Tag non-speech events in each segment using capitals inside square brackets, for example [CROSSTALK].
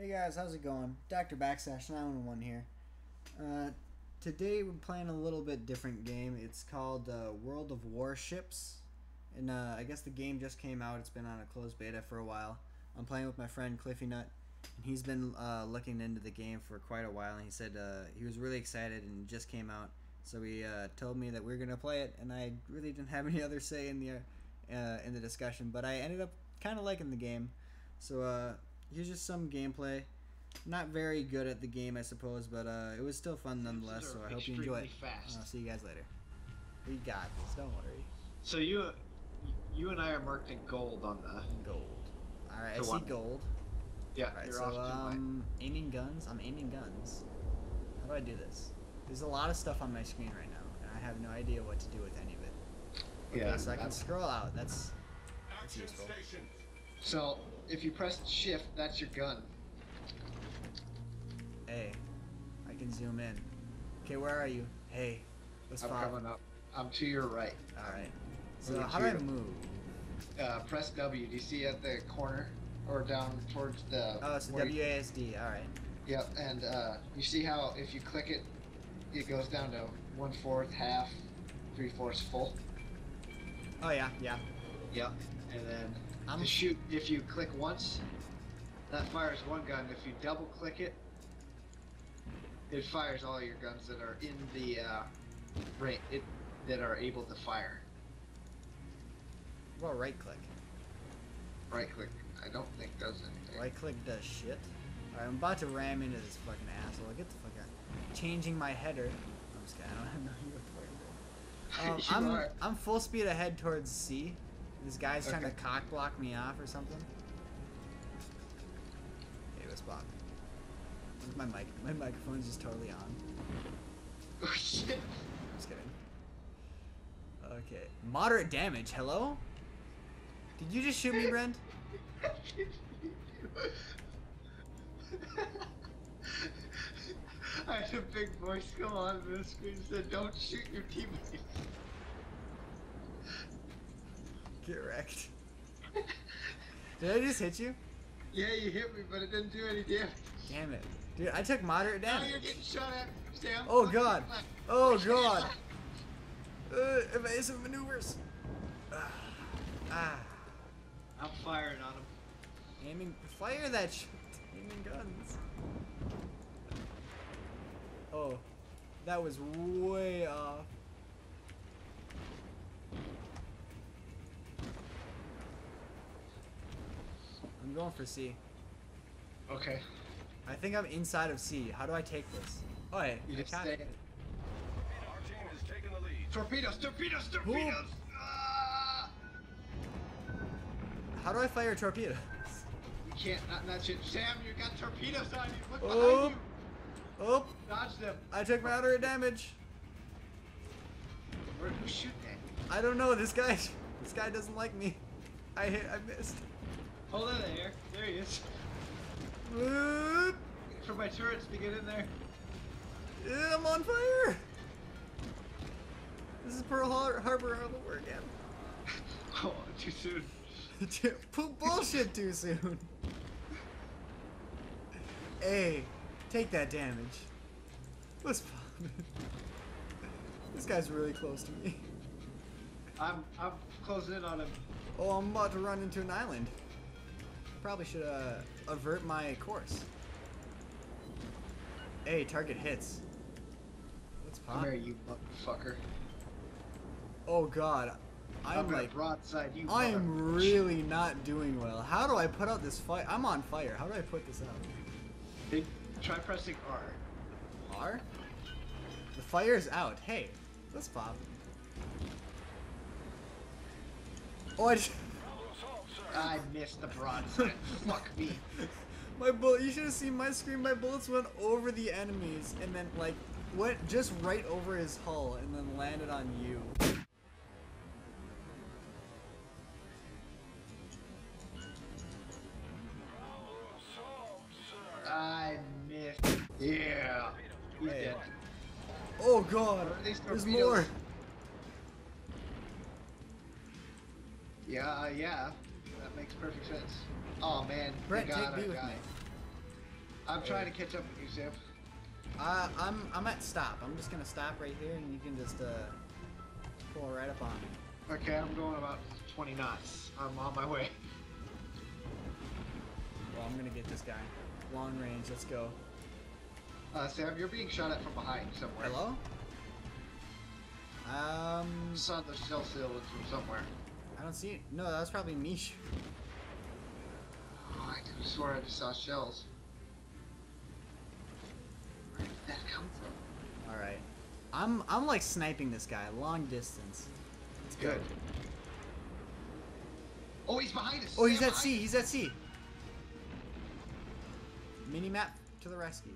Hey guys, how's it going? Dr. Backslash 911 here. Uh, today we're playing a little bit different game. It's called uh, World of Warships. And uh, I guess the game just came out. It's been on a closed beta for a while. I'm playing with my friend Cliffy Nut. And he's been uh, looking into the game for quite a while. And he said uh, he was really excited and just came out. So he uh, told me that we are going to play it. And I really didn't have [LAUGHS] any other say in the, in the discussion. But I ended up kind of liking the game. So uh, here's just some gameplay. Not very good at the game, I suppose, but uh, it was still fun nonetheless. So I hope you enjoy it. Fast. I'll see you guys later. We got this. Don't worry. So you, you and I are marked in gold on the. Gold. All right, I see one. gold. Yeah, All right, you're so off to my. um, aiming guns. I'm aiming guns. How do I do this? There's a lot of stuff on my screen right now, and I have no idea what to do with any of it. Okay, Yeah, so I can that's- scroll out. That's that's useful. stations. So if you press shift, that's your gun. Hey, I can zoom in. Okay, where are you? Hey, let's I'm follow. coming up. I'm to your right. All right. So how do I move? Uh, press W. Do you see at the corner or down towards the? Oh, it's the where you- WASD. All right. Yep, and uh, you see how if you click it, it goes down to one fourth, half, three fourths full. Oh yeah, yeah. Yep. And then I'm to shoot, if you click once, that fires one gun. If you double click it, it fires all your guns that are in the uh, range it, that are able to fire. Well, right click. Right click. I don't think does anything. Right click does shit. Alright, I'm about to ram into this fucking asshole. Get the fuck out. Changing my header. I'm just kidding. I don't have no idea what I'm [LAUGHS] You. Um, are. I'm, I'm full speed ahead towards C. This guy's trying to cock block me off or something. Hey, what's? Where's my mic? My microphone's just totally on. Oh shit! Just kidding. Okay. Moderate damage. Hello? Did you just shoot me, Brent? [LAUGHS] I had a big voice come on the screen said, "Don't shoot your teammates." Get wrecked. Did I just hit you? Yeah, you hit me, but it didn't do any damage. Damn it. Dude, I took moderate Now damage. you're getting shot at, Sam. Oh, God. Oh, God. Uh, evasive maneuvers. Ah. ah. I'm firing on him. Aiming. Fire that shit. Aiming guns. Oh. That was way off. Going for C. Okay. I think I'm inside of C. How do I take this? Oh, hey. You I just stay- it. Our team has taken the lead. Torpedoes, torpedoes, torpedoes! Ah! How do I fire torpedoes? You can't, not, not shit. Sam, you got torpedoes on you. Look Oh. behind you. Oh, Dodge them. I took moderate damage. Where, who's shooting at you? I don't know. This guy, [LAUGHS] this guy doesn't like me. I hit. I missed. Hold on there. There he is. For my turrets to get in there. yeah, I'm on fire. This is Pearl Har- Harbor all over again. [LAUGHS] Oh, too soon. [LAUGHS] Poop bullshit too soon. Hey, take that damage. What's [LAUGHS] This guy's really close to me. I'm, I'm closing in on him. Oh, I'm about to run into an island. Probably should uh, avert my course. Hey, target hits. What's Come here, poppin'? you fucker. Oh god, I'm, I'm like, broadside you. I am really not doing well. How do I put out this fire? I'm on fire. How do I put this out? Hey, Try pressing R. R? The fire is out. Hey, let's pop. Oh, I just, I missed the broadside. [LAUGHS] Fuck me. my bullet. You should have seen my screen. My bullets went over the enemies and then like went just right over his hull and then landed on you. I missed. Yeah. He's Hey. dead. Oh god, What are these there's more. Yeah, yeah. That makes perfect sense. Oh man. Brent, thank take I with me. I'm trying to catch up with you, Sam. Uh, I'm I'm at stop. I'm just gonna stop right here, and you can just uh pull right up on me. Okay, I'm going about 20 knots. I'm on my way. Well, I'm gonna get this guy. Long range. Let's go. Uh, Sam, you're being shot at from behind somewhere. Hello. Um, Saw the shell seal from somewhere. I don't see it. No, that was probably me. [LAUGHS] Oh, I could swear I just saw shells. Where did that come from? All right. I'm I'm like sniping this guy long distance. It's Good. Oh, he's behind us. Oh, he's at sea. He's at sea. Mini map to the rescue.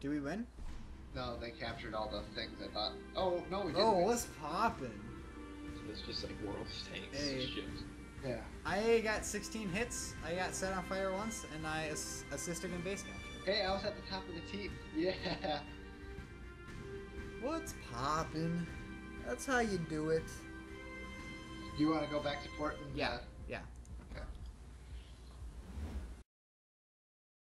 Do we win? No, they captured all the things. I thought. Oh no, we oh, didn't. Oh, what's poppin'? It's just like world tanks Hey. and ships. Yeah. I got 16 hits. I got set on fire once, and I ass- assisted in base capture. Hey, I was at the top of the team. [LAUGHS] Yeah. What's poppin'? That's how you do it. You want to go back to Portland? Yeah. Yeah.